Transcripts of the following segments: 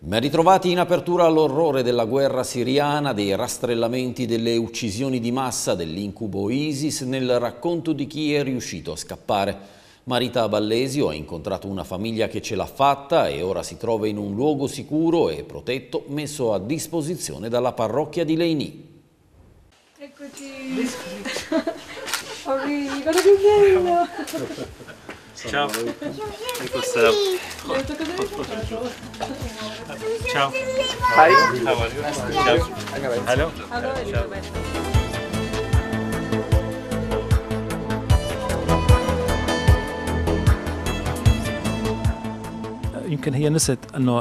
Ben ritrovati in apertura all'orrore della guerra siriana, dei rastrellamenti, delle uccisioni di massa, dell'incubo ISIS, nel racconto di chi è riuscito a scappare. Marita Ballesio ha incontrato una famiglia che ce l'ha fatta e ora si trova in un luogo sicuro e protetto messo a disposizione dalla parrocchia di Leini. Eccoci! Arriva, guarda che bello! Eh, ciao. Ciao. Ciao. Hi. How are you? Ciao. Hello. Ciao.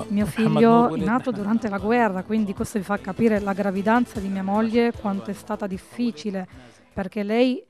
Mio figlio è nato durante la guerra, quindi questo vi fa capire la gravidanza di mia moglie quanto è stata difficile, perché lei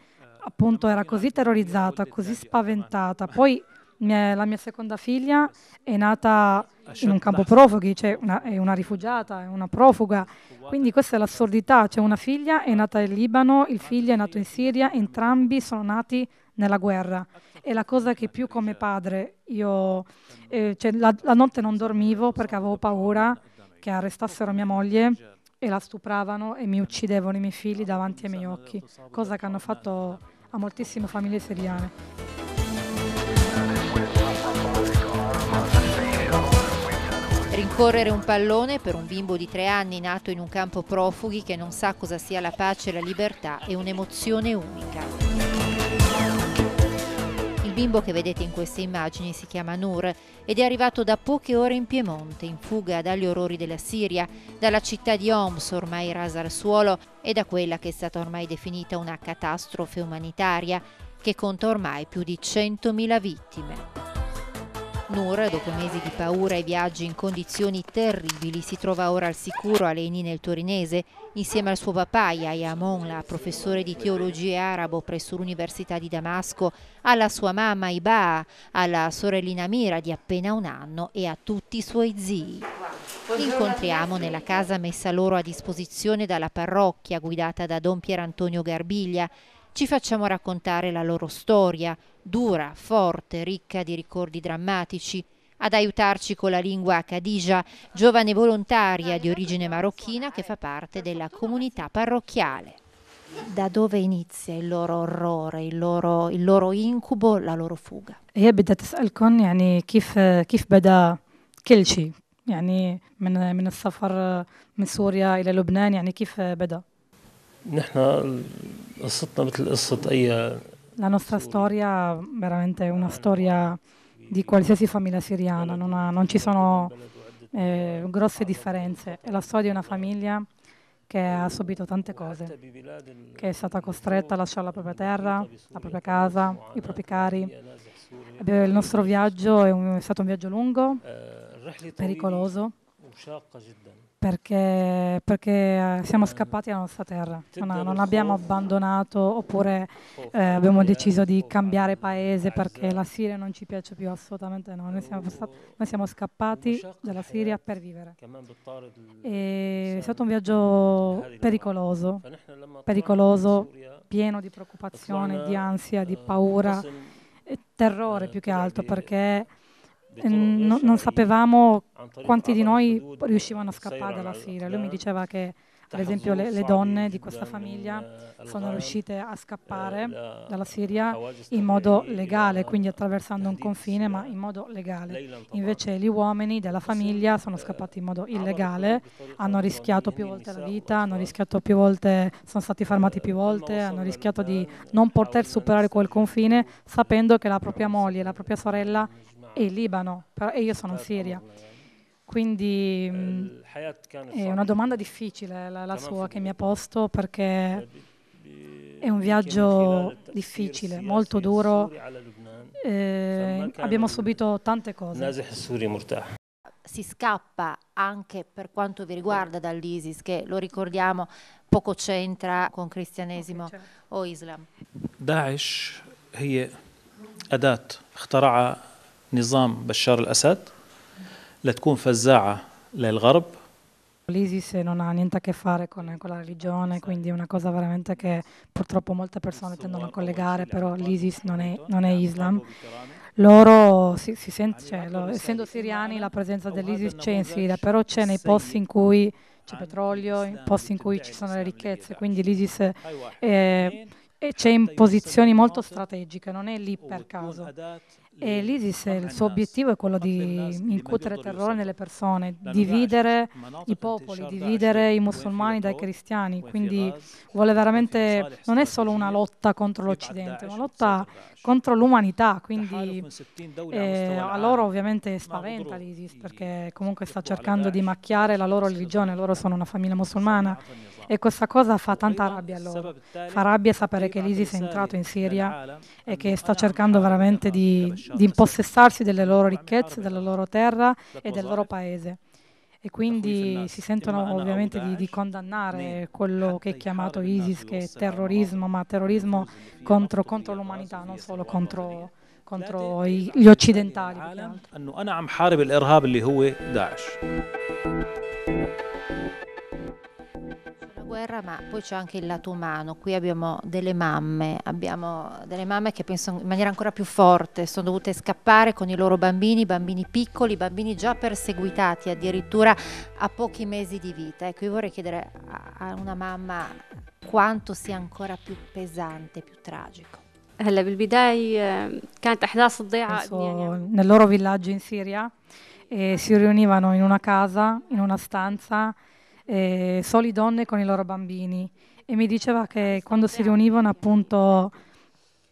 appunto era così terrorizzata, così spaventata. Poi mia- la mia seconda figlia è nata in un campo profughi, cioè una- è una rifugiata, è una profuga. Quindi questa è l'assurdità, c'è una figlia, è nata in Libano, il figlio è nato in Siria, entrambi sono nati nella guerra. E la cosa che più come padre io, eh, cioè, la, la notte non dormivo perché avevo paura che arrestassero mia moglie e la stupravano e mi uccidevano i miei figli davanti ai miei occhi, cosa che hanno fatto a moltissime famiglie siriane. Rincorrere un pallone per un bimbo di tre anni nato in un campo profughi che non sa cosa sia la pace e la libertà è un'emozione unica. Bimbo che vedete in queste immagini si chiama Nur ed è arrivato da poche ore in Piemonte, in fuga dagli orrori della Siria, dalla città di Homs ormai rasa al suolo e da quella che è stata ormai definita una catastrofe umanitaria che conta ormai più di 100.000 vittime. Nur, dopo mesi di paura e viaggi in condizioni terribili, si trova ora al sicuro a Leni nel Torinese, insieme al suo papà Yahya Monla, professore di teologia arabo presso l'Università di Damasco, alla sua mamma Ibaa, alla sorellina Mira di appena un anno e a tutti i suoi zii. Li incontriamo nella casa messa loro a disposizione dalla parrocchia guidata da Don Pier Antonio Garbiglia. Ci facciamo raccontare la loro storia, dura, forte, ricca di ricordi drammatici. Ad aiutarci con la lingua Khadija, giovane volontaria di origine marocchina che fa parte della comunità parrocchiale. Da dove inizia il loro orrore, il loro, il loro incubo, la loro fuga? هي بدها تسألكم يعني كيف كيف بدأ كل شيء يعني من من السفر من سوريا إلى لبنان يعني كيف بدأ نحن قصتنا مثل قصة أي la nostra storia veramente è una storia di qualsiasi famiglia siriana, non, ha, non ci sono eh, grosse differenze. È la storia di una famiglia che ha subito tante cose, che è stata costretta a lasciare la propria terra, la propria casa, i propri cari. Il nostro viaggio è, un, è stato un viaggio lungo, pericoloso, perché, perché, eh, siamo scappati dalla nostra terra, non, non abbiamo abbandonato oppure eh, abbiamo deciso di cambiare paese perché la Siria non ci piace più assolutamente no, noi siamo, noi siamo scappati dalla Siria per vivere. E è stato un viaggio pericoloso, pericoloso, pieno di preoccupazione, di ansia, di paura, e terrore più che altro perché Ehm, no, non sapevamo quanti di noi riuscivano a scappare dalla Siria. Lui mi diceva che ad esempio le, le, donne di questa famiglia sono riuscite a scappare dalla Siria in modo legale, quindi attraversando un confine, ma in modo legale. Invece gli uomini della famiglia sono scappati in modo illegale, hanno rischiato più volte la vita, volte, sono stati fermati più volte, hanno rischiato di non poter superare quel confine sapendo che la propria moglie, la propria sorella è in Libano però- e io sono in Siria. Quindi mh, الحياة كانت è una domanda difficile la, la sua che mi ha posto perché ب- è un يمكن viaggio من خلال التأثير difficile, السياسي molto duro. السوري على لبنان eh, abbiamo subito tante cose. النازح السوري مرتاح Si scappa anche per quanto vi riguarda dall'ISIS, che lo ricordiamo poco c'entra con cristianesimo o Islam. داعش هي أداة اخترعها نظام بشار الأسد لتكون فزاعة للغرب L'ISIS non ha niente a che fare con, con la religione, quindi è una cosa veramente che purtroppo molte persone tendono a collegare, però l'ISIS non è, non è Islam. loro si, si sente, cioè, lo, essendo siriani la presenza dell'ISIS c'è in Siria, però c'è nei posti in cui c'è petrolio, in posti in cui ci sono le ricchezze, quindi l'ISIS è, e c'è in posizioni molto strategiche, non è lì per caso. E l'ISIS il suo obiettivo è quello di incutere terrore nelle persone, dividere i popoli, dividere i musulmani dai cristiani, quindi vuole veramente, non è solo una lotta contro l'Occidente, è una lotta contro l'umanità, quindi eh, a loro ovviamente spaventa l'ISIS perché comunque sta cercando di macchiare la loro religione, loro sono una famiglia musulmana e questa cosa fa tanta rabbia a loro, fa rabbia sapere che l'ISIS è entrato in Siria e che sta cercando veramente di di impossessarsi delle loro ricchezze, della loro terra e del loro paese. E quindi si sentono ovviamente di, di condannare quello che è chiamato ISIS, che è terrorismo, ma terrorismo contro, contro l'umanità, non solo contro, contro gli occidentali guerra, ma poi c'è anche il lato umano. Qui abbiamo delle mamme, abbiamo delle mamme che pensano in maniera ancora più forte, sono dovute scappare con i loro bambini, bambini piccoli, bambini già perseguitati, addirittura a pochi mesi di vita. Ecco, io vorrei chiedere a una mamma quanto sia ancora più pesante, più tragico. Penso, nel loro villaggio in Siria e si riunivano in una casa, in una stanza eh, soli donne con i loro bambini. E mi diceva che quando si riunivano appunto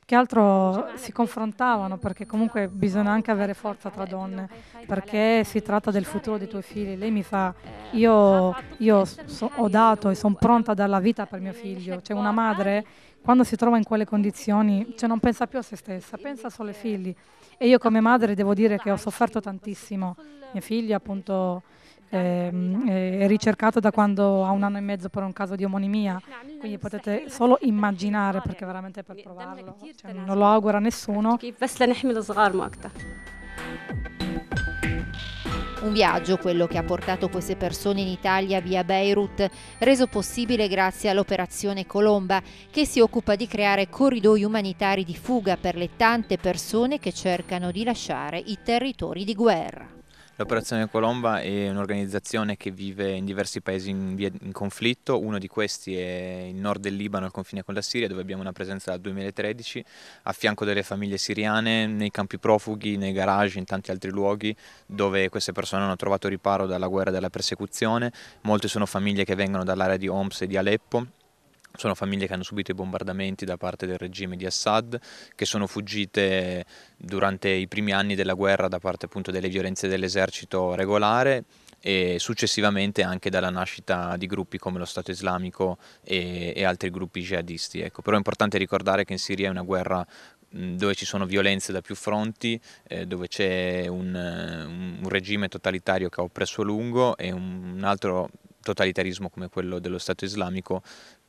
che altro si confrontavano perché comunque bisogna anche avere forza tra donne perché si tratta del futuro dei tuoi figli. Lei mi fa io, io so, ho dato e sono pronta a dare la vita per mio figlio cioè una madre quando si trova in quelle condizioni cioè non pensa più a se stessa pensa solo ai figli e io come madre devo dire che ho sofferto tantissimo. Mia figlia appunto Ehm, è ricercato da quando ha un anno e mezzo per un caso di omonimia, quindi potete solo immaginare perché veramente per provarlo, cioè, non lo auguro a nessuno. Un viaggio, quello che ha portato queste persone in Italia via Beirut, reso possibile grazie all'operazione Colomba, che si occupa di creare corridoi umanitari di fuga per le tante persone che cercano di lasciare i territori di guerra. L'Operazione Colomba è un'organizzazione che vive in diversi paesi in, via, in, conflitto, uno di questi è il nord del Libano, al confine con la Siria, dove abbiamo una presenza dal 2013, a fianco delle famiglie siriane, nei campi profughi, nei garage, in tanti altri luoghi dove queste persone hanno trovato riparo dalla guerra e dalla persecuzione. Molte sono famiglie che vengono dall'area di Homs e di Aleppo sono famiglie che hanno subito i bombardamenti da parte del regime di Assad, che sono fuggite durante i primi anni della guerra da parte appunto delle violenze dell'esercito regolare e successivamente anche dalla nascita di gruppi come lo Stato islamico e, e altri gruppi jihadisti. Ecco. Però è importante ricordare che in Siria è una guerra dove ci sono violenze da più fronti, eh, dove c'è un, un, regime totalitario che ha oppresso a lungo e un, un altro totalitarismo come quello dello Stato islamico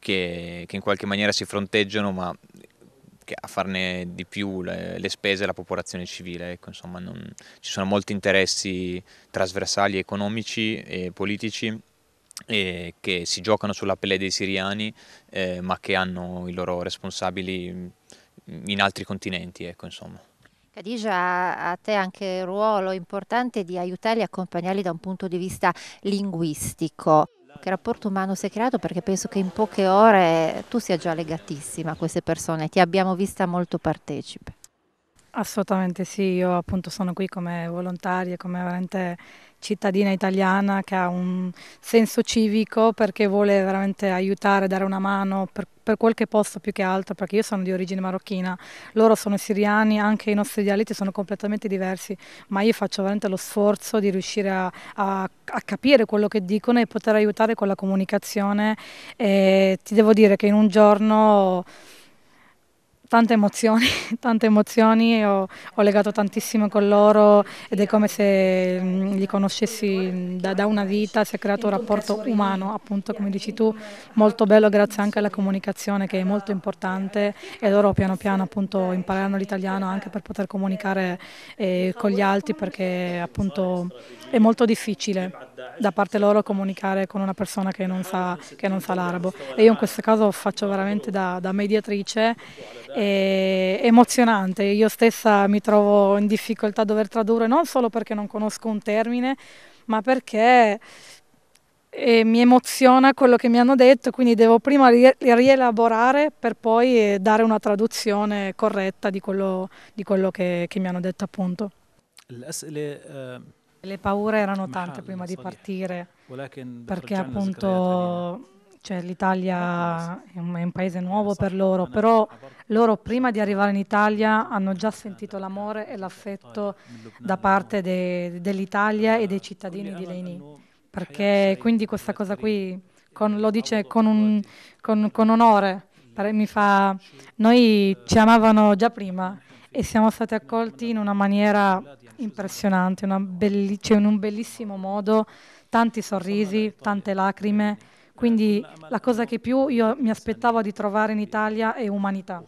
che, che in qualche maniera si fronteggiano ma a farne di più le, le spese la popolazione civile. Ecco, insomma, non, ci sono molti interessi trasversali economici e politici e che si giocano sulla pelle dei siriani eh, ma che hanno i loro responsabili in altri continenti. Ecco, insomma. Khadija, a te anche il ruolo importante di aiutarli e accompagnarli da un punto di vista linguistico. Che rapporto umano si è creato? Perché penso che in poche ore tu sia già legatissima a queste persone, ti abbiamo vista molto partecipe. Assolutamente sì, io appunto sono qui come volontaria, come veramente cittadina italiana che ha un senso civico perché vuole veramente aiutare, dare una mano per, per quel che posso più che altro, perché io sono di origine marocchina, loro sono siriani, anche i nostri dialetti sono completamente diversi, ma io faccio veramente lo sforzo di riuscire a, a, a capire quello che dicono e poter aiutare con la comunicazione e ti devo dire che in un giorno tante emozioni, tante emozioni, ho, ho, legato tantissimo con loro ed è come se mh, li conoscessi da, da, una vita, si è creato un rapporto umano, appunto come dici tu, molto bello grazie anche alla comunicazione che è molto importante e loro piano piano appunto impareranno l'italiano anche per poter comunicare eh, con gli altri perché appunto è molto difficile da parte loro comunicare con una persona che non sa, sa l'arabo. E io in questo caso faccio veramente da, da mediatrice è emozionante. Io stessa mi trovo in difficoltà a dover tradurre non solo perché non conosco un termine, ma perché eh, mi emoziona quello che mi hanno detto, quindi devo prima rielaborare per poi eh, dare una traduzione corretta di quello, di quello che, che mi hanno detto appunto. Le paure erano tante prima di partire, perché appunto cioè, l'Italia è un, paese. nuovo per loro, però loro prima di arrivare in Italia hanno già sentito l'amore e l'affetto da parte de, dell'Italia e dei cittadini di Leini, perché quindi questa cosa qui con, lo dice con, un, con, con onore, mi fa, noi ci amavano già prima e siamo stati accolti in una maniera impressionante, una belli- cioè in un bellissimo modo, tanti sorrisi, tante lacrime. Quindi la cosa che più io mi aspettavo di trovare in Italia è umanità.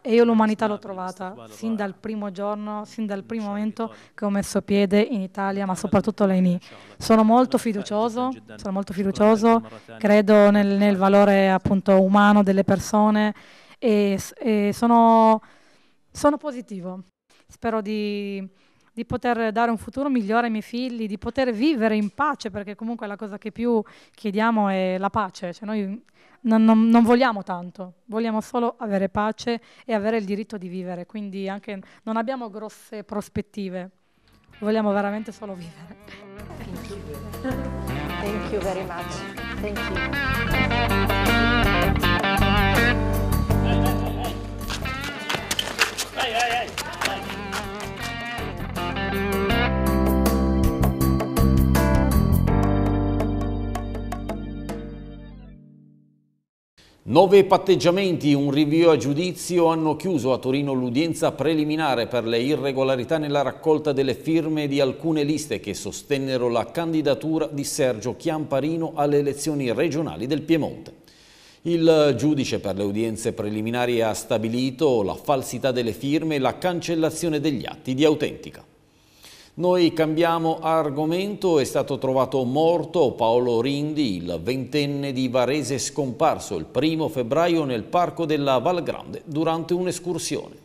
E io l'umanità l'ho trovata sin dal primo giorno, sin dal primo momento che ho messo piede in Italia, ma soprattutto lei Sono molto fiducioso, sono molto fiducioso, credo nel, nel valore appunto umano delle persone e, e sono, sono positivo. Spero di di poter dare un futuro migliore ai miei figli, di poter vivere in pace, perché comunque la cosa che più chiediamo è la pace. Cioè noi non, non, non, vogliamo tanto, vogliamo solo avere pace e avere il diritto di vivere, quindi anche non abbiamo grosse prospettive, vogliamo veramente solo vivere. Thank you, Thank you very much. Thank you. Nove patteggiamenti un rinvio a giudizio hanno chiuso a Torino l'udienza preliminare per le irregolarità nella raccolta delle firme di alcune liste che sostennero la candidatura di Sergio Chiamparino alle elezioni regionali del Piemonte. Il giudice per le udienze preliminari ha stabilito la falsità delle firme e la cancellazione degli atti di autentica. Noi cambiamo argomento, è stato trovato morto Paolo Rindi, il ventenne di Varese scomparso il primo febbraio nel parco della Val Grande durante un'escursione.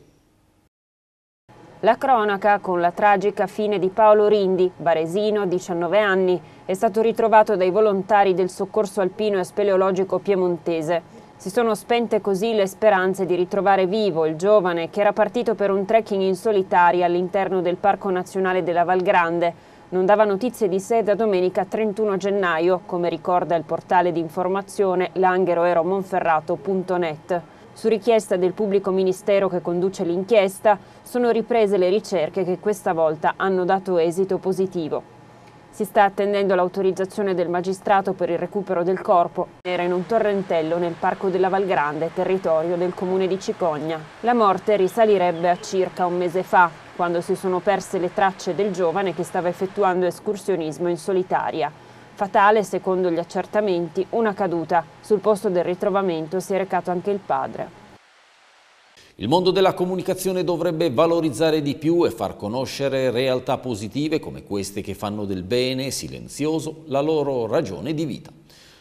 La cronaca con la tragica fine di Paolo Rindi, varesino, 19 anni, è stato ritrovato dai volontari del soccorso alpino e speleologico piemontese. Si sono spente così le speranze di ritrovare vivo il giovane che era partito per un trekking in solitaria all'interno del Parco Nazionale della Val Grande. Non dava notizie di sé da domenica 31 gennaio, come ricorda il portale di informazione langheroeromonferrato.net. Su richiesta del pubblico ministero che conduce l'inchiesta sono riprese le ricerche che questa volta hanno dato esito positivo. Si sta attendendo l'autorizzazione del magistrato per il recupero del corpo. Era in un torrentello nel Parco della Valgrande, territorio del comune di Cicogna. La morte risalirebbe a circa un mese fa, quando si sono perse le tracce del giovane che stava effettuando escursionismo in solitaria. Fatale, secondo gli accertamenti, una caduta. Sul posto del ritrovamento si è recato anche il padre. Il mondo della comunicazione dovrebbe valorizzare di più e far conoscere realtà positive come queste che fanno del bene silenzioso la loro ragione di vita.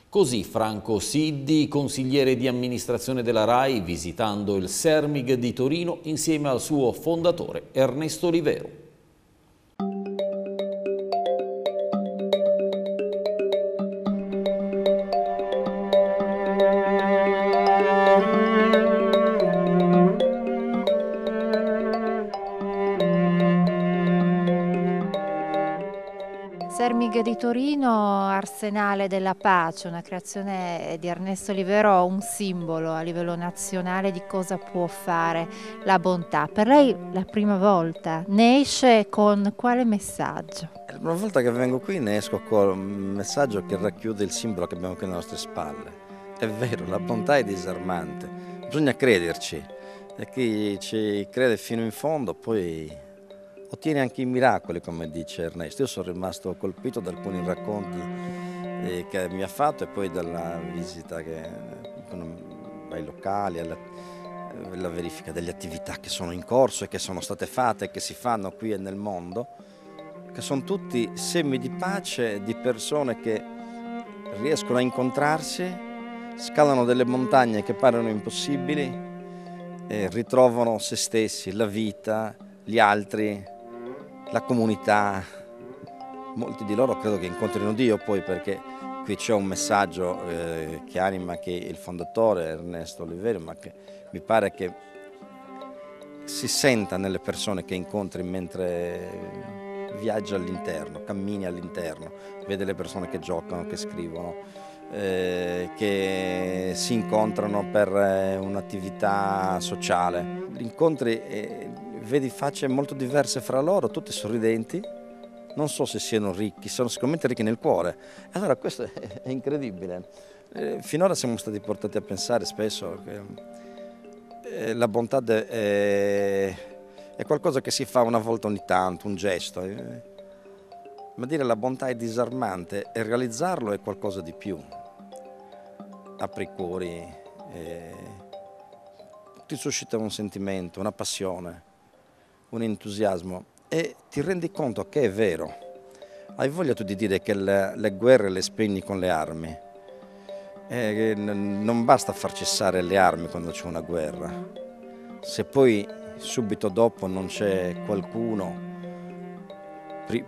Così Franco Siddi, consigliere di amministrazione della RAI, visitando il Sermig di Torino insieme al suo fondatore Ernesto Rivero. Sermig di Torino, Arsenale della Pace, una creazione di Ernesto Olivero, un simbolo a livello nazionale di cosa può fare la bontà. Per lei la prima volta ne esce con quale messaggio? La prima volta che vengo qui ne esco con un messaggio che racchiude il simbolo che abbiamo qui alle nostre spalle. È vero, la bontà è disarmante, bisogna crederci e chi ci crede fino in fondo poi ottiene anche i miracoli, come dice Ernesto. Io sono rimasto colpito da alcuni racconti eh, che mi ha fatto e poi dalla visita che, ai locali, alla, alla, verifica delle attività che sono in corso e che sono state fatte e che si fanno qui e nel mondo, che sono tutti semi di pace di persone che riescono a incontrarsi, scalano delle montagne che parano impossibili eh, ritrovano se stessi, la vita, gli altri, la comunità. Molti di loro credo che incontrino Dio poi perché qui c'è un messaggio eh, che anima che il fondatore Ernesto Oliverio, ma che mi pare che si senta nelle persone che incontri mentre viaggia all'interno, cammini all'interno, vede le persone che giocano, che scrivono, eh, che si incontrano per eh, un'attività sociale. Gli incontri eh, vedi facce molto diverse fra loro, tutte sorridenti, non so se siano ricchi, sono sicuramente ricchi nel cuore. Allora questo è incredibile. Eh, finora siamo stati portati a pensare spesso che eh, la bontà è, è, qualcosa che si fa una volta ogni tanto, un gesto. Eh. Ma dire la bontà è disarmante e realizzarlo è qualcosa di più. Apri i cuori, ti suscita un sentimento, una passione, un entusiasmo e ti rendi conto che è vero. Hai voglia tu di dire che le, le guerre le spegni con le armi. Eh, non basta far cessare le armi quando c'è una guerra. Se poi subito dopo non c'è qualcuno,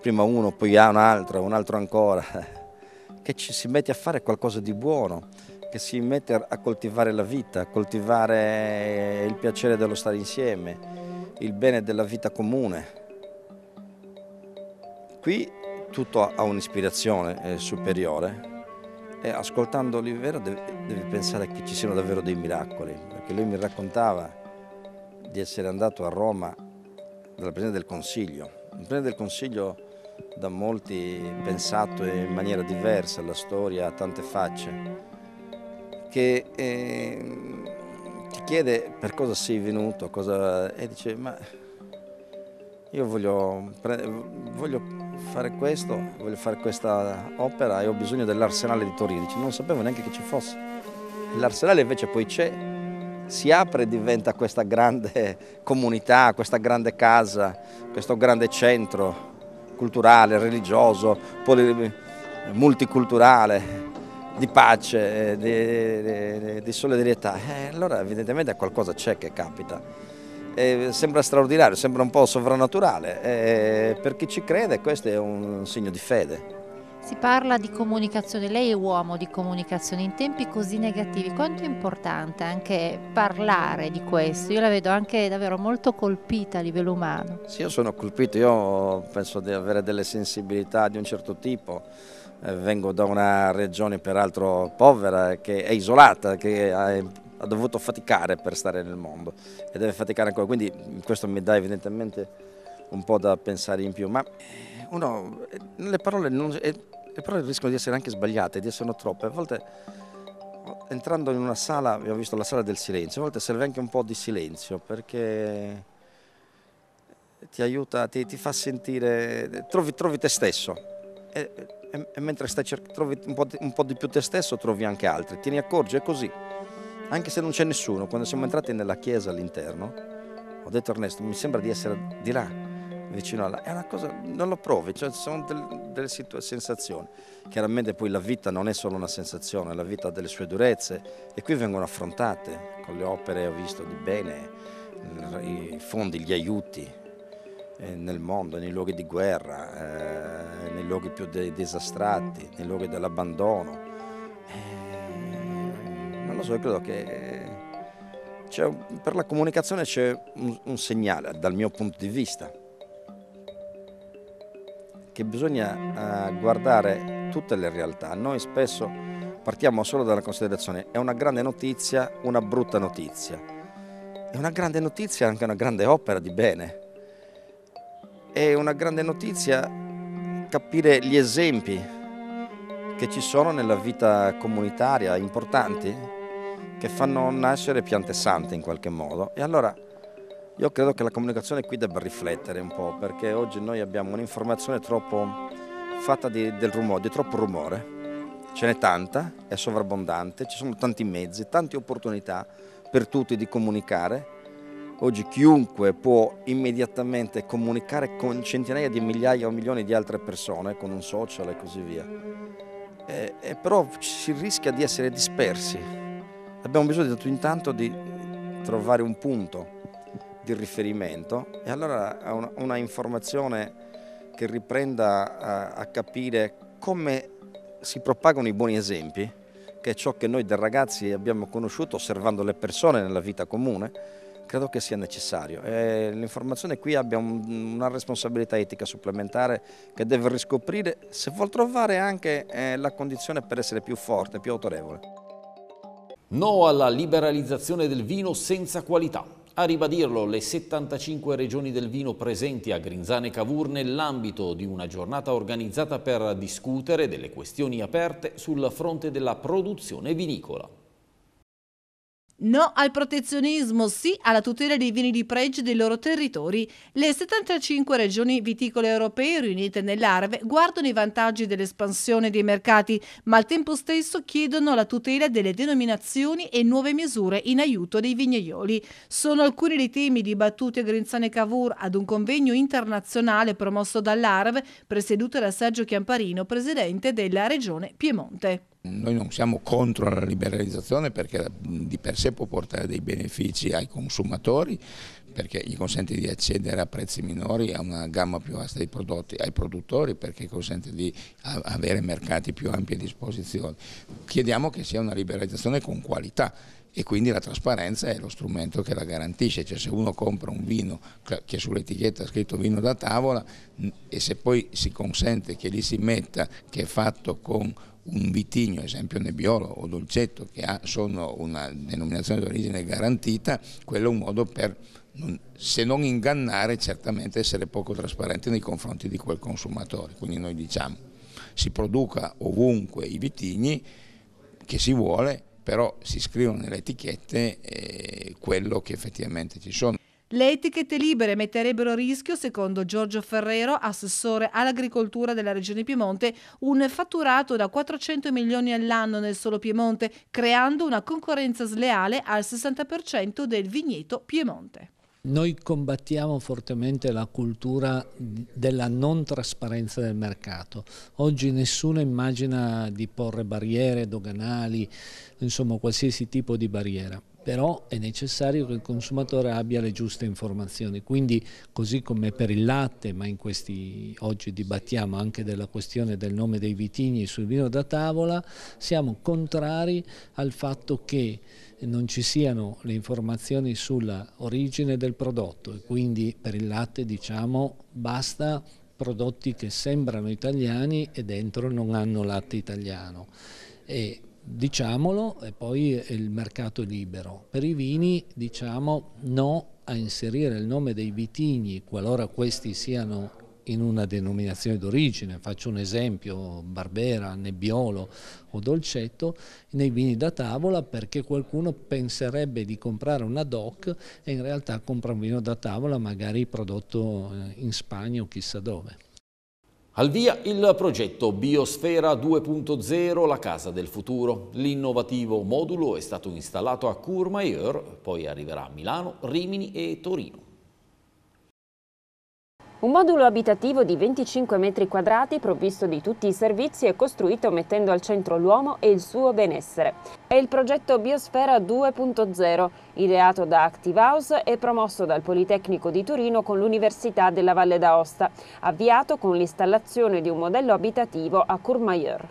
prima uno, poi un altro, un altro ancora, che ci si mette a fare qualcosa di buono, che si mette a coltivare la vita, a coltivare il piacere dello stare insieme, il bene della vita comune. Qui tutto ha un'ispirazione eh, superiore e ascoltando Olivero devi, pensare che ci siano davvero dei miracoli, perché lui mi raccontava di essere andato a Roma dalla Presidente del Consiglio. Il Presidente del Consiglio da molti pensato in maniera diversa, la storia ha tante facce, che eh, ti chiede per cosa sei venuto cosa, e dice ma io voglio, voglio, fare questo, voglio fare questa opera e ho bisogno dell'arsenale di Torino. Dice, non sapevo neanche che ci fosse. L'arsenale invece poi c'è, si apre e diventa questa grande comunità, questa grande casa, questo grande centro culturale, religioso, multiculturale, di pace, di, di, di solidarietà. E allora evidentemente qualcosa c'è che capita eh, sembra straordinario, sembra un po' sovrannaturale, eh, per chi ci crede questo è un segno di fede. Si parla di comunicazione, lei è uomo di comunicazione in tempi così negativi, quanto è importante anche parlare di questo? Io la vedo anche davvero molto colpita a livello umano. Sì, io sono colpito, io penso di avere delle sensibilità di un certo tipo, eh, vengo da una regione peraltro povera, che è isolata, che ha ha dovuto faticare per stare nel mondo e deve faticare ancora, quindi questo mi dà evidentemente un po' da pensare in più, ma uno, le parole, non, le parole rischiano di essere anche sbagliate, di essere troppe, a volte entrando in una sala, abbiamo visto la sala del silenzio, a volte serve anche un po' di silenzio perché ti aiuta, ti, ti fa sentire, trovi, trovi te stesso. E, e, e mentre stai trovi un po, di, un po' di più te stesso trovi anche altri, ti ne accorgi, è così. Anche se non c'è nessuno, quando siamo entrati nella chiesa all'interno, ho detto Ernesto, mi sembra di essere di là, vicino alla... È una cosa, non lo provi, cioè sono delle, delle sensazioni. Chiaramente poi la vita non è solo una sensazione, la vita ha delle sue durezze e qui vengono affrontate con le opere, ho visto, di bene, i fondi, gli aiuti nel mondo, nei luoghi di guerra, eh, nei luoghi più disastrati, nei luoghi dell'abbandono lo so, io credo che per la comunicazione c'è un, un segnale, dal mio punto di vista, che bisogna guardare tutte le realtà. Noi spesso partiamo solo dalla considerazione, è una grande notizia, una brutta notizia. È una grande notizia anche una grande opera di bene. È una grande notizia capire gli esempi che ci sono nella vita comunitaria importanti che fanno nascere piante sante in qualche modo. E allora io credo che la comunicazione qui debba riflettere un po', perché oggi noi abbiamo un'informazione troppo fatta di, rumore, di troppo rumore. Ce n'è tanta, è sovrabbondante, ci sono tanti mezzi, tante opportunità per tutti di comunicare. Oggi chiunque può immediatamente comunicare con centinaia di migliaia o milioni di altre persone, con un social e così via. E, e però si rischia di essere dispersi Abbiamo bisogno di, intanto di trovare un punto di riferimento e allora una, una informazione che riprenda a, a capire come si propagano i buoni esempi, che è ciò che noi da ragazzi abbiamo conosciuto osservando le persone nella vita comune, credo che sia necessario. l'informazione qui abbia un, una responsabilità etica supplementare che deve riscoprire se vuol trovare anche eh, la condizione per essere più forte, più autorevole. No alla liberalizzazione del vino senza qualità. A ribadirlo le 75 regioni del vino presenti a Grinzane Cavour nell'ambito di una giornata organizzata per discutere delle questioni aperte sul fronte della produzione vinicola. No al protezionismo, sì alla tutela dei vini di pregio dei loro territori. Le 75 regioni viticole europee riunite nell'Arve guardano i vantaggi dell'espansione dei mercati, ma al tempo stesso chiedono la tutela delle denominazioni e nuove misure in aiuto dei vignaioli. Sono alcuni dei temi dibattuti a Grinzane Cavour ad un convegno internazionale promosso dall'Arve, presieduto da Sergio Chiamparino, presidente della regione Piemonte. Noi non siamo contro la liberalizzazione perché di per sé può portare dei benefici ai consumatori perché gli consente di accedere a prezzi minori a una gamma più vasta di prodotti, ai produttori perché consente di avere mercati più ampi a disposizione. Chiediamo che sia una liberalizzazione con qualità e quindi la trasparenza è lo strumento che la garantisce, cioè se uno compra un vino che sull'etichetta è scritto vino da tavola e se poi si consente che lì si metta che è fatto con un vitigno, esempio Nebbiolo o Dolcetto, che ha, sono una denominazione d'origine garantita, quello è un modo per, se non ingannare, certamente essere poco trasparenti nei confronti di quel consumatore. Quindi noi diciamo si produca ovunque i vitigni che si vuole, però si scrivono nelle etichette eh, quello che effettivamente ci sono. Le etichette libere metterebbero a rischio, secondo Giorgio Ferrero, assessore all'agricoltura della regione Piemonte, un fatturato da 400 milioni all'anno nel solo Piemonte, creando una concorrenza sleale al 60% del vigneto Piemonte. Noi combattiamo fortemente la cultura della non trasparenza del mercato. Oggi nessuno immagina di porre barriere doganali, insomma qualsiasi tipo di barriera però è necessario che il consumatore abbia le giuste informazioni, quindi così come per il latte, ma in questi oggi dibattiamo anche della questione del nome dei vitigni sul vino da tavola, siamo contrari al fatto che non ci siano le informazioni sulla origine del prodotto e quindi per il latte diciamo basta prodotti che sembrano italiani e dentro non hanno latte italiano. E diciamolo, e poi il mercato libero. Per i vini diciamo no a inserire il nome dei vitigni qualora questi siano in una denominazione d'origine, faccio un esempio, Barbera, Nebbiolo o Dolcetto, nei vini da tavola perché qualcuno penserebbe di comprare una DOC e in realtà compra un vino da tavola magari prodotto eh, in Spagna o chissà dove. Al via il progetto Biosfera 2.0, la casa del futuro. L'innovativo modulo è stato installato a Courmayeur, poi arriverà a Milano, Rimini e Torino. Un modulo abitativo di 25 metri quadrati provvisto di tutti i servizi e costruito mettendo al centro l'uomo e il suo benessere. È il progetto Biosfera 2.0, ideato da Active House e promosso dal Politecnico di Torino con l'Università della Valle d'Aosta, avviato con l'installazione di un modello abitativo a Courmayeur.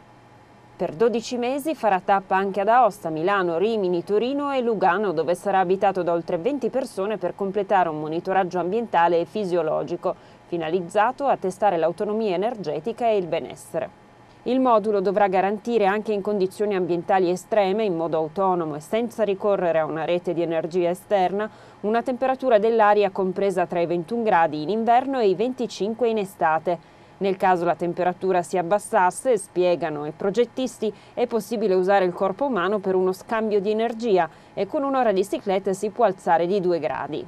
Per 12 mesi farà tappa anche ad Aosta, Milano, Rimini, Torino e Lugano, dove sarà abitato da oltre 20 persone per completare un monitoraggio ambientale e fisiologico, finalizzato a testare l'autonomia energetica e il benessere. Il modulo dovrà garantire anche in condizioni ambientali estreme, in modo autonomo e senza ricorrere a una rete di energia esterna, una temperatura dell'aria compresa tra i 21 gradi in inverno e i 25 in estate. Nel caso la temperatura si abbassasse, spiegano i progettisti, è possibile usare il corpo umano per uno scambio di energia e con un'ora di ciclette si può alzare di 2 gradi.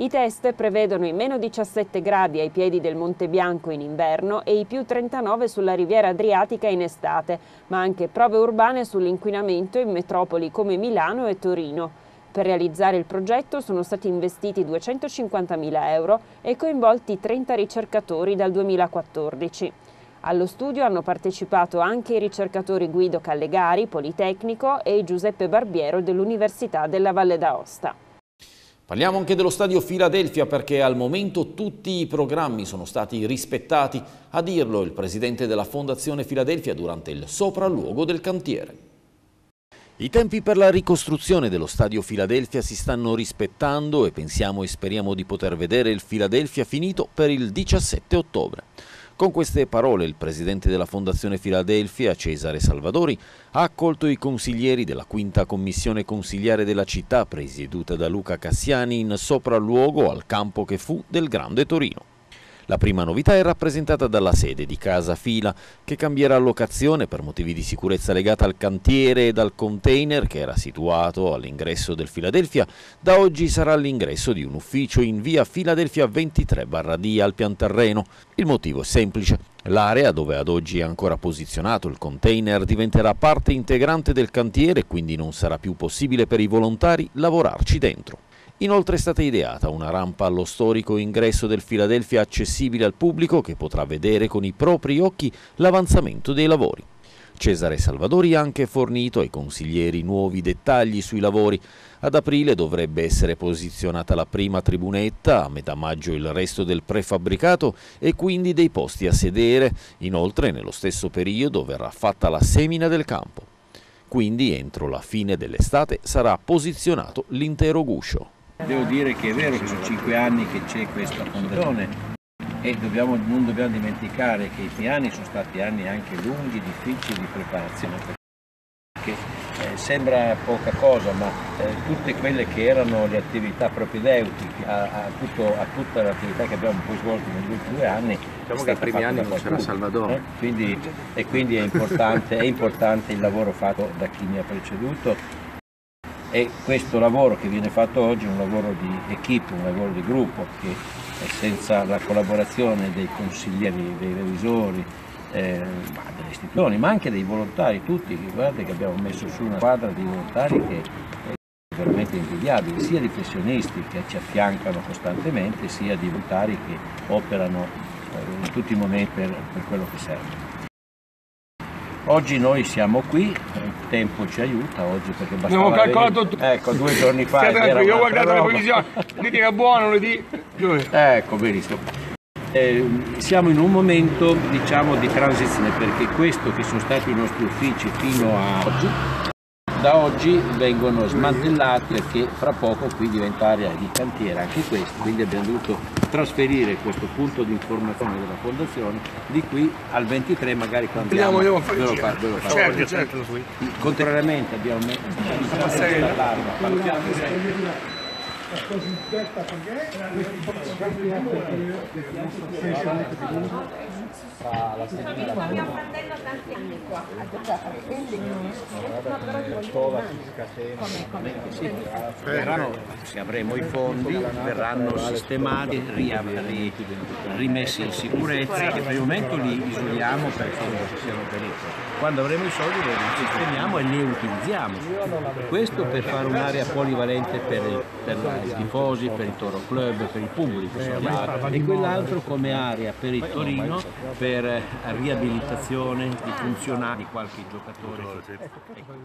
I test prevedono i meno 17 gradi ai piedi del Monte Bianco in inverno e i più 39 sulla riviera Adriatica in estate, ma anche prove urbane sull'inquinamento in metropoli come Milano e Torino. Per realizzare il progetto sono stati investiti 250.000 euro e coinvolti 30 ricercatori dal 2014. Allo studio hanno partecipato anche i ricercatori Guido Callegari, Politecnico, e Giuseppe Barbiero dell'Università della Valle d'Aosta. Parliamo anche dello stadio Filadelfia perché al momento tutti i programmi sono stati rispettati, a dirlo il presidente della Fondazione Filadelfia durante il sopralluogo del cantiere. I tempi per la ricostruzione dello stadio Filadelfia si stanno rispettando e pensiamo e speriamo di poter vedere il Filadelfia finito per il 17 ottobre. Con queste parole il presidente della Fondazione Filadelfia, Cesare Salvadori, ha accolto i consiglieri della quinta commissione consigliare della città, presieduta da Luca Cassiani, in sopralluogo al campo che fu del Grande Torino. La prima novità è rappresentata dalla sede di Casa Fila, che cambierà locazione per motivi di sicurezza legata al cantiere e dal container che era situato all'ingresso del Filadelfia. Da oggi sarà l'ingresso di un ufficio in via Filadelfia 23-D al pian terreno. Il motivo è semplice. L'area dove ad oggi è ancora posizionato il container diventerà parte integrante del cantiere e quindi non sarà più possibile per i volontari lavorarci dentro. Inoltre è stata ideata una rampa allo storico ingresso del Filadelfia accessibile al pubblico che potrà vedere con i propri occhi l'avanzamento dei lavori. Cesare Salvadori ha anche fornito ai consiglieri nuovi dettagli sui lavori. Ad aprile dovrebbe essere posizionata la prima tribunetta, a metà maggio il resto del prefabbricato e quindi dei posti a sedere. Inoltre nello stesso periodo verrà fatta la semina del campo. Quindi entro la fine dell'estate sarà posizionato l'intero guscio. Devo dire che è vero che sono cinque anni che c'è questa fondazione e dobbiamo, non dobbiamo dimenticare che i piani sono stati anni anche lunghi, difficili di preparazione, perché eh, sembra poca cosa, ma eh, tutte quelle che erano le attività propedeutiche a, a, a tutta l'attività che abbiamo poi svolto negli ultimi due anni. Diciamo che i primi anni non c'era Salvador. Eh? Quindi, e quindi è importante, è importante il lavoro fatto da chi mi ha preceduto e questo lavoro che viene fatto oggi è un lavoro di equipe, un lavoro di gruppo che senza la collaborazione dei consiglieri, dei revisori, eh, delle istituzioni, ma anche dei volontari, tutti, guardate che abbiamo messo su una squadra di volontari che è veramente invidiabile, sia di professionisti che ci affiancano costantemente, sia di volontari che operano eh, in tutti i momenti per, per quello che serve. Oggi noi siamo qui, il tempo ci aiuta oggi perché bastava Abbiamo calcolato venire... Ecco, due giorni fa Stai tranquillo, io ho guardato le previsioni, lunedì era buono, lunedì... Ecco, benissimo. Eh, siamo in un momento diciamo di transizione perché questo che sono stati i nostri uffici fino a oggi da oggi vengono smantellati perché fra poco qui diventa area di cantiere anche questo, quindi abbiamo dovuto trasferire questo punto di informazione della fondazione di qui al 23 magari quando andiamo, andiamo. ve lo fa, ve lo fa. certo, certo. Contrariamente abbiamo messo la cosiddetta perché fa la settimana mio fratello tanti anni qua a giocare quindi verranno, se avremo i fondi verranno sistemati ri, rimessi in sicurezza che per il momento li isoliamo perché non ci siano pericoli quando avremo i soldi li sistemiamo e li utilizziamo questo per fare un'area polivalente per, per i tifosi per il Toro Club per il pubblico e quell'altro come area per il Torino per riabilitazione di funzionari di qualche giocatore. Ecco.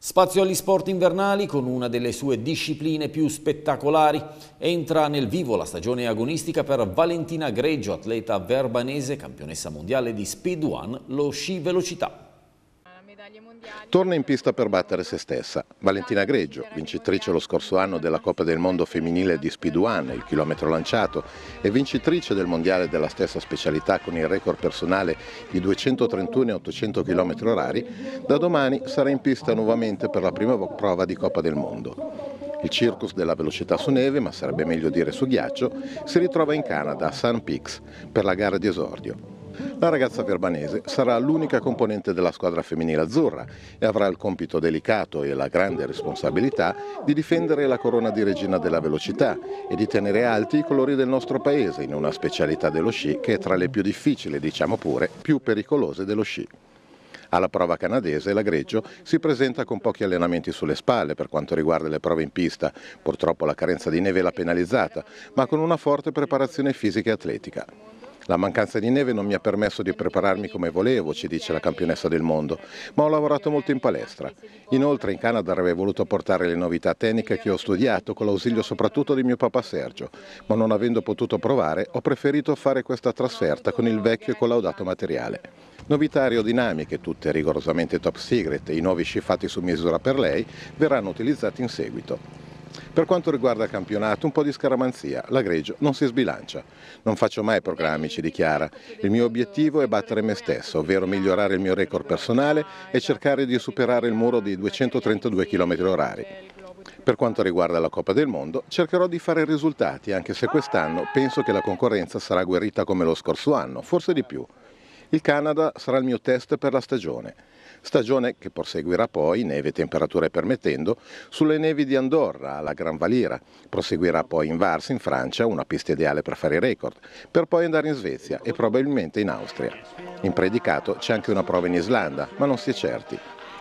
Spazio agli sport invernali con una delle sue discipline più spettacolari. Entra nel vivo la stagione agonistica per Valentina Greggio, atleta verbanese, campionessa mondiale di Speed One, lo sci velocità. Torna in pista per battere se stessa. Valentina Greggio, vincitrice lo scorso anno della Coppa del Mondo femminile di Speed One, il chilometro lanciato, e vincitrice del mondiale della stessa specialità con il record personale di 231 e 800 km orari, da domani sarà in pista nuovamente per la prima prova di Coppa del Mondo. Il circus della velocità su neve, ma sarebbe meglio dire su ghiaccio, si ritrova in Canada, a Sun Peaks, per la gara di esordio. La ragazza verbanese sarà l'unica componente della squadra femminile azzurra e avrà il compito delicato e la grande responsabilità di difendere la corona di regina della velocità e di tenere alti i colori del nostro paese in una specialità dello sci che è tra le più difficili, diciamo pure, più pericolose dello sci. Alla prova canadese la Greggio si presenta con pochi allenamenti sulle spalle per quanto riguarda le prove in pista, purtroppo la carenza di neve l'ha penalizzata, ma con una forte preparazione fisica e atletica. La mancanza di neve non mi ha permesso di prepararmi come volevo, ci dice la campionessa del mondo, ma ho lavorato molto in palestra. Inoltre in Canada avrei voluto portare le novità tecniche che ho studiato con l'ausilio soprattutto di mio papà Sergio, ma non avendo potuto provare ho preferito fare questa trasferta con il vecchio e collaudato materiale. Novità aerodinamiche, tutte rigorosamente top secret e i nuovi sci fatti su misura per lei verranno utilizzati in seguito. Per quanto riguarda il campionato, un po' di scaramanzia, la Greggio non si sbilancia. Non faccio mai programmi, ci dichiara. Il mio obiettivo è battere me stesso, ovvero migliorare il mio record personale e cercare di superare il muro di 232 km orari. Per quanto riguarda la Coppa del Mondo, cercherò di fare risultati, anche se quest'anno penso che la concorrenza sarà agguerrita come lo scorso anno, forse di più. Il Canada sarà il mio test per la stagione stagione che proseguirà poi, neve e temperature permettendo, sulle nevi di Andorra, alla Gran Valira. Proseguirà poi in Vars, in Francia, una pista ideale per fare i record, per poi andare in Svezia e probabilmente in Austria. In predicato c'è anche una prova in Islanda, ma non si è certi.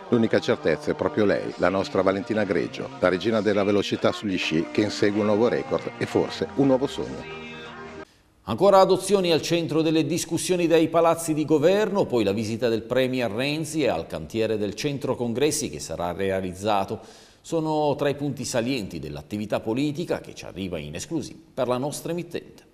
L'unica certezza è proprio lei, la nostra Valentina Greggio, la regina della velocità sugli sci che insegue un nuovo record e forse un nuovo sogno. Ancora adozioni al centro delle discussioni dai palazzi di governo, poi la visita del Premier Renzi al cantiere del centro congressi che sarà realizzato. Sono tra i punti salienti dell'attività politica che ci arriva in esclusiva per la nostra emittente.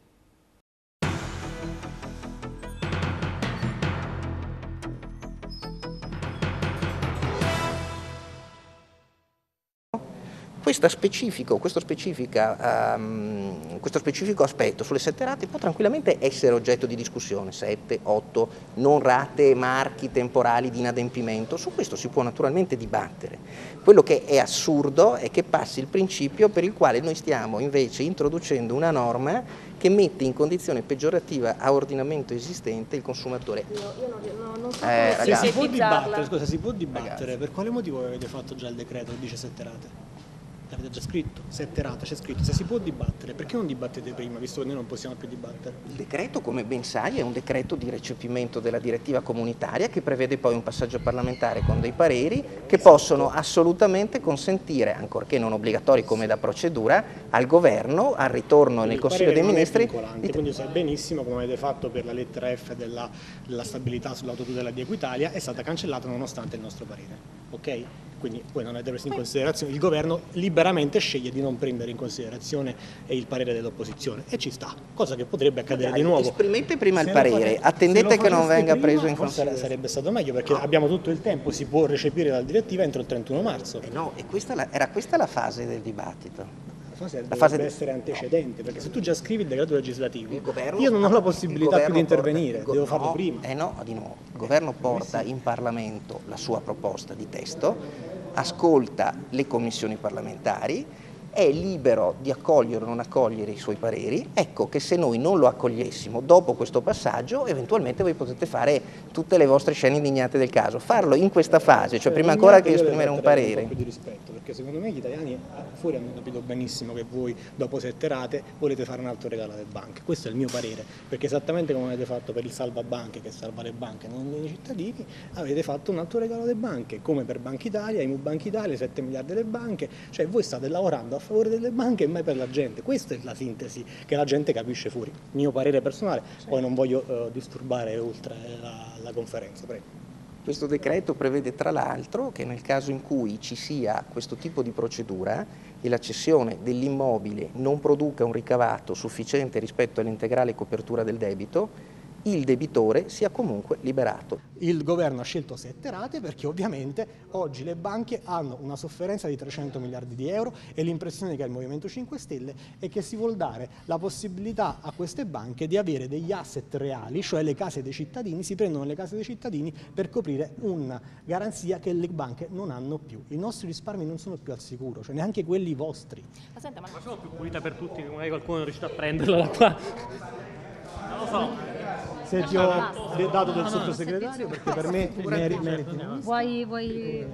Specifico, questo, um, questo, specifico, aspetto sulle sette rate può tranquillamente essere oggetto di discussione, sette, otto, non rate, marchi temporali di inadempimento, su questo si può naturalmente dibattere. Quello che è assurdo è che passi il principio per il quale noi stiamo invece introducendo una norma che mette in condizione peggiorativa a ordinamento esistente il consumatore. Io, io non, non, non so eh, se si può dibattere, scusa, si può dibattere, per quale motivo avete fatto già il decreto che dice sette rate? L'avete già scritto, sette rate c'è scritto, se si può dibattere, perché non dibattete prima, visto che noi non possiamo più dibattere? Il decreto, come ben sai, è un decreto di recepimento della direttiva comunitaria che prevede poi un passaggio parlamentare con dei pareri che possono assolutamente consentire, ancorché non obbligatori come da procedura, al governo, al ritorno quindi nel Consiglio dei Ministri... Di... Quindi sai benissimo, come avete fatto per la lettera F della, della stabilità sull'autotutela di Equitalia, è stata cancellata nonostante il nostro parere. Ok? quindi poi non avete preso in considerazione, il governo liberamente sceglie di non prendere in considerazione il parere dell'opposizione e ci sta, cosa che potrebbe accadere Dai, di nuovo. Esprimete prima se il parere, attendete che non venga preso in considerazione. Sarebbe stato meglio perché abbiamo tutto il tempo, si può recepire la direttiva entro il 31 marzo. Eh no, e questa la, era questa la fase del dibattito. La fase deve essere antecedente, no. perché se tu già scrivi il decreto legislativo, il io non ho la possibilità più di intervenire, porta, devo farlo no, prima. Eh no, di nuovo, il governo porta in Parlamento la sua proposta di testo, ascolta le commissioni parlamentari, è libero di accogliere o non accogliere i suoi pareri, ecco che se noi non lo accogliessimo dopo questo passaggio, eventualmente voi potete fare tutte le vostre scene indignate del caso. Farlo in questa fase, cioè prima ancora che esprimere un parere. Un po' di rispetto, perché secondo me gli italiani fuori hanno capito benissimo che voi dopo sette rate volete fare un altro regalo alle banche. Questo è il mio parere, perché esattamente come avete fatto per il salva banche, che salva le banche, non i cittadini, avete fatto un altro regalo alle banche, come per Banca Italia, Imu Banca Italia, 7 miliardi alle banche, cioè voi state lavorando a favore delle banche e mai per la gente. Questa è la sintesi che la gente capisce fuori. Mio parere personale, poi non voglio uh, disturbare oltre la, la conferenza. Prego. Questo decreto prevede tra l'altro che nel caso in cui ci sia questo tipo di procedura e la cessione dell'immobile non produca un ricavato sufficiente rispetto all'integrale copertura del debito, il debitore sia comunque liberato. Il governo ha scelto sette rate perché ovviamente oggi le banche hanno una sofferenza di 300 miliardi di euro e l'impressione che ha il Movimento 5 Stelle è che si vuol dare la possibilità a queste banche di avere degli asset reali, cioè le case dei cittadini, si prendono le case dei cittadini per coprire una garanzia che le banche non hanno più. I nostri risparmi non sono più al sicuro, cioè neanche quelli vostri. Ma senta, ma sono più pulita per tutti, come qualcuno è riuscito a prenderla da qua? Non lo so se ti ho dato del sottosegretario perché per me meriti. meriti. Vuoi, vuoi...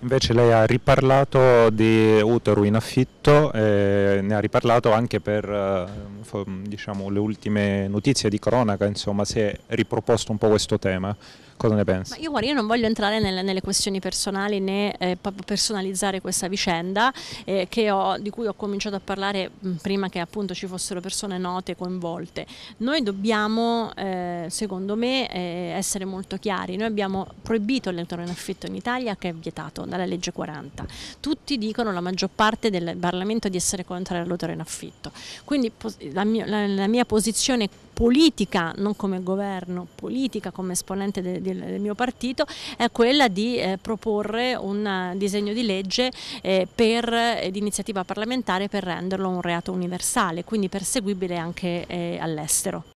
Invece lei ha riparlato di utero in affitto, eh, ne ha riparlato anche per eh, diciamo, le ultime notizie di cronaca, insomma si è riproposto un po' questo tema. Cosa ne pensi? Io, guarda, io non voglio entrare nelle, nelle questioni personali né eh, personalizzare questa vicenda eh, ho, di cui ho cominciato a parlare prima che appunto ci fossero persone note coinvolte. Noi dobbiamo, eh, secondo me, eh, essere molto chiari. Noi abbiamo proibito l'elettorato in affitto in Italia che è vietato dalla legge 40. Tutti dicono, la maggior parte del Parlamento, di essere contrario all'elettorato in affitto. Quindi la mia, la, la mia posizione politica, non come governo, politica come esponente de, de, del mio partito, è quella di eh, proporre un uh, disegno di legge eh, per, eh, di iniziativa parlamentare per renderlo un reato universale, quindi perseguibile anche eh, all'estero.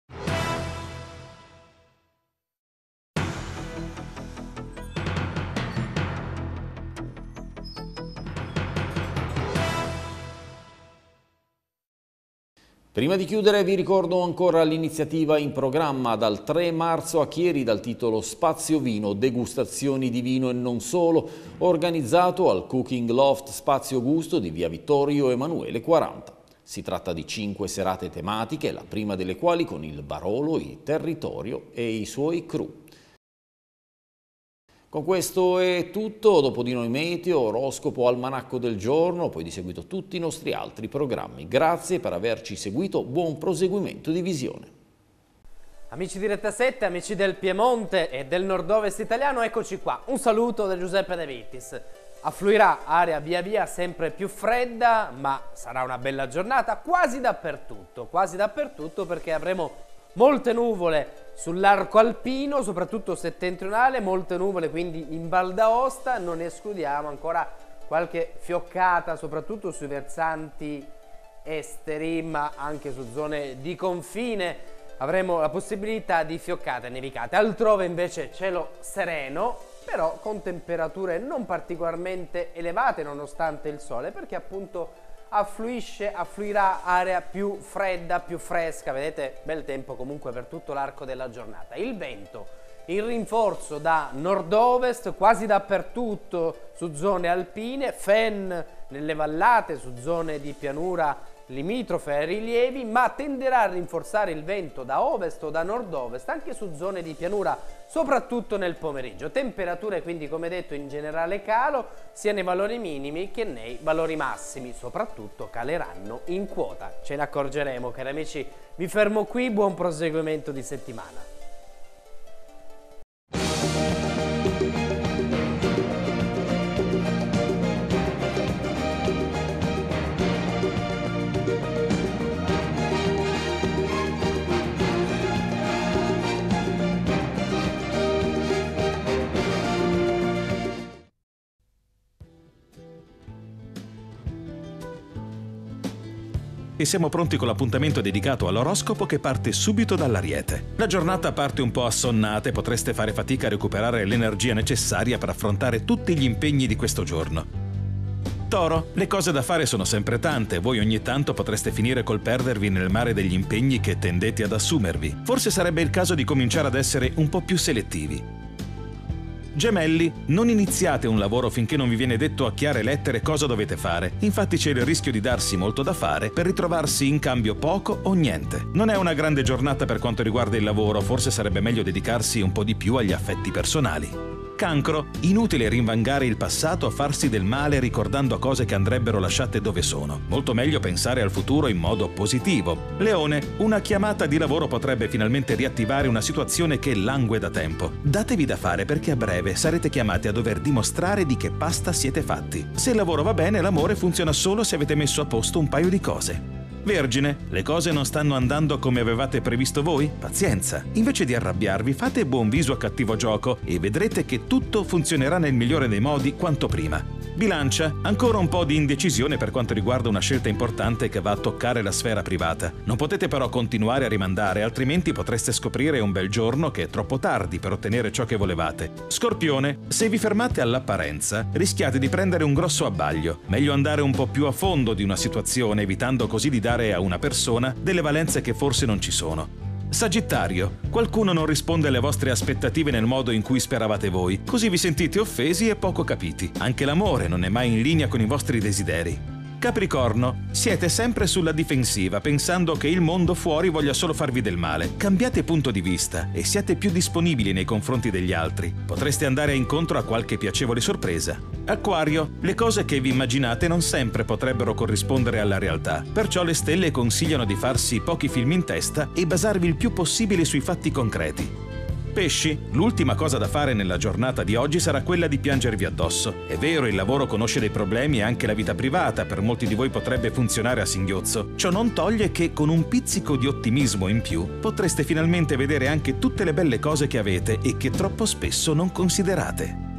Prima di chiudere vi ricordo ancora l'iniziativa in programma dal 3 marzo a Chieri dal titolo Spazio Vino, degustazioni di vino e non solo, organizzato al Cooking Loft Spazio Gusto di via Vittorio Emanuele 40. Si tratta di cinque serate tematiche, la prima delle quali con il Barolo, il territorio e i suoi crew. Con questo è tutto, dopo di noi meteo, oroscopo, almanacco del giorno, poi di seguito tutti i nostri altri programmi. Grazie per averci seguito, buon proseguimento di visione. Amici di Rete 7, amici del Piemonte e del nord-ovest italiano, eccoci qua. Un saluto da Giuseppe De Vitis. Affluirà aria via via sempre più fredda, ma sarà una bella giornata quasi dappertutto, quasi dappertutto perché avremo molte nuvole Sull'arco alpino, soprattutto settentrionale, molte nuvole quindi in Val d'Aosta, non escludiamo ancora qualche fioccata, soprattutto sui versanti esteri, ma anche su zone di confine avremo la possibilità di fioccate e nevicate. Altrove invece cielo sereno, però con temperature non particolarmente elevate nonostante il sole, perché appunto affluisce, affluirà area più fredda, più fresca, vedete bel tempo comunque per tutto l'arco della giornata. Il vento in rinforzo da nord-ovest quasi dappertutto su zone alpine, fen nelle vallate, su zone di pianura limitrofe ai rilievi, ma tenderà a rinforzare il vento da ovest o da nord-ovest anche su zone di pianura, soprattutto nel pomeriggio. Temperature quindi, come detto, in generale calo, sia nei valori minimi che nei valori massimi, soprattutto caleranno in quota. Ce ne accorgeremo, cari amici. Vi fermo qui, buon proseguimento di settimana. E siamo pronti con l'appuntamento dedicato all'oroscopo che parte subito dall'Ariete. La giornata parte un po' assonnata e potreste fare fatica a recuperare l'energia necessaria per affrontare tutti gli impegni di questo giorno. Toro, le cose da fare sono sempre tante, voi ogni tanto potreste finire col perdervi nel mare degli impegni che tendete ad assumervi. Forse sarebbe il caso di cominciare ad essere un po' più selettivi. Gemelli, non iniziate un lavoro finché non vi viene detto a chiare lettere cosa dovete fare. Infatti c'è il rischio di darsi molto da fare per ritrovarsi in cambio poco o niente. Non è una grande giornata per quanto riguarda il lavoro, forse sarebbe meglio dedicarsi un po' di più agli affetti personali. Cancro, inutile rinvangare il passato a farsi del male ricordando cose che andrebbero lasciate dove sono. Molto meglio pensare al futuro in modo positivo. Leone, una chiamata di lavoro potrebbe finalmente riattivare una situazione che langue da tempo. Datevi da fare perché a breve sarete chiamati a dover dimostrare di che pasta siete fatti. Se il lavoro va bene, l'amore funziona solo se avete messo a posto un paio di cose. Vergine, le cose non stanno andando come avevate previsto voi? Pazienza. Invece di arrabbiarvi, fate buon viso a cattivo gioco e vedrete che tutto funzionerà nel migliore dei modi quanto prima. Bilancia, ancora un po' di indecisione per quanto riguarda una scelta importante che va a toccare la sfera privata. Non potete però continuare a rimandare, altrimenti potreste scoprire un bel giorno che è troppo tardi per ottenere ciò che volevate. Scorpione, se vi fermate all'apparenza, rischiate di prendere un grosso abbaglio. Meglio andare un po' più a fondo di una situazione, evitando così di dare a una persona delle valenze che forse non ci sono. Sagittario, qualcuno non risponde alle vostre aspettative nel modo in cui speravate voi, così vi sentite offesi e poco capiti. Anche l'amore non è mai in linea con i vostri desideri. Capricorno, siete sempre sulla difensiva pensando che il mondo fuori voglia solo farvi del male. Cambiate punto di vista e siate più disponibili nei confronti degli altri. Potreste andare incontro a qualche piacevole sorpresa. Acquario, le cose che vi immaginate non sempre potrebbero corrispondere alla realtà, perciò le stelle consigliano di farsi pochi film in testa e basarvi il più possibile sui fatti concreti. Pesci, l'ultima cosa da fare nella giornata di oggi sarà quella di piangervi addosso. È vero, il lavoro conosce dei problemi e anche la vita privata per molti di voi potrebbe funzionare a singhiozzo. Ciò non toglie che con un pizzico di ottimismo in più potreste finalmente vedere anche tutte le belle cose che avete e che troppo spesso non considerate.